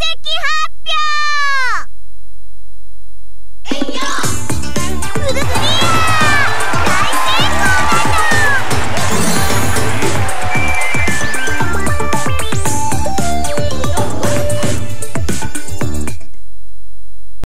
石飯